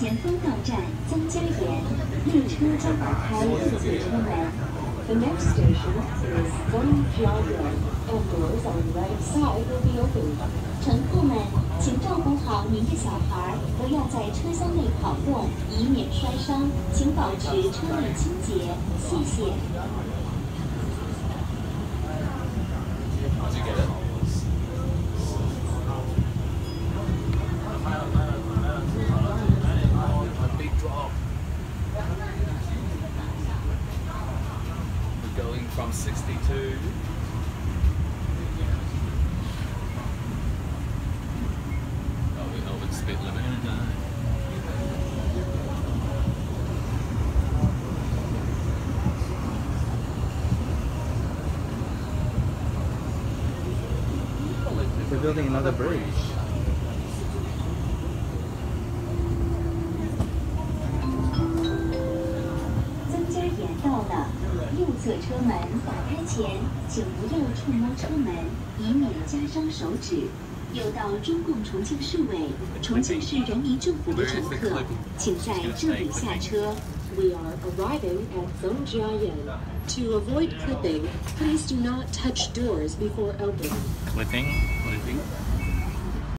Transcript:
前方到站曾家岩，列车将打开右侧车门。The next station is Zhangjiayan, and doors on the right side will be open. 乘客们，请照顾好您的小孩，不要在车厢内跑动，以免摔伤。请保持车内清洁，谢谢。We're from 62. Oh, we're over oh, the speed limit. They're building another bridge. 左车门打开前，请不要触摸车门，以免夹伤手指。有到中共重庆市委、重庆市人民政府的乘客，请在这里下车。We are arriving at Zengjiayan. To avoid clipping, please do not touch doors before opening. Clipping? Clipping?